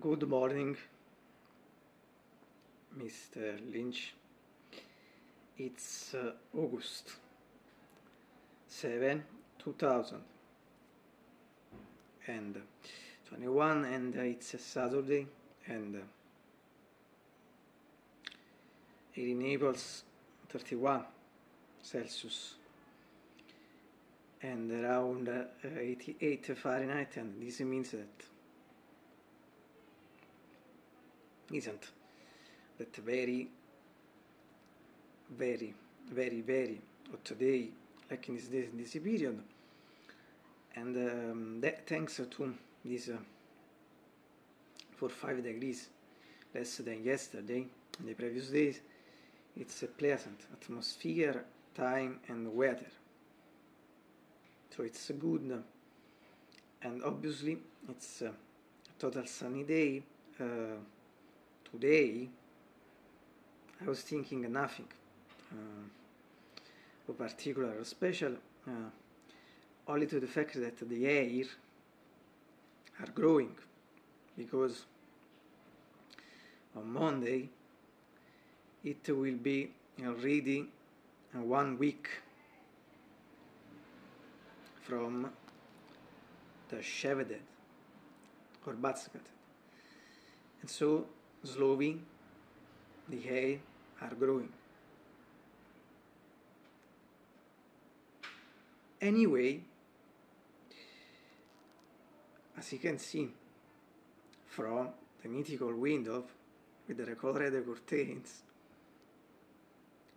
Good morning, Mr. Lynch. It's uh, August 7, 2000 and uh, 21 and uh, it's a Saturday and it enables 31 Celsius and around uh, 88 Fahrenheit and this means that isn't that very very very very of today like in this this, this period and um, that thanks to this uh, for 5 degrees less than yesterday and the previous days it's a pleasant atmosphere time and weather. So it's good. And obviously it's a total sunny day uh, today I was thinking nothing uh, particular or special uh, only to the fact that the hair are growing because on Monday it will be already one week from the shaved or buzz cut. And so slowly the hair are growing. Anyway, as you can see from the mythical window with the colored curtains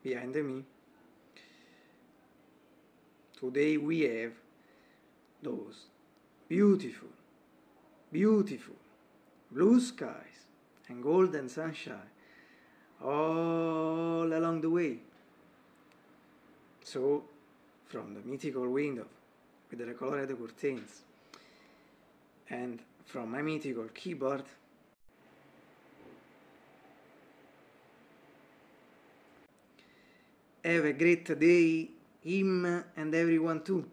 behind me, today we have those beautiful, beautiful blue skies and golden sunshine all along the way. So, from the mythical window with the colored curtains and from my mythical keyboard, have a great day, him and everyone too.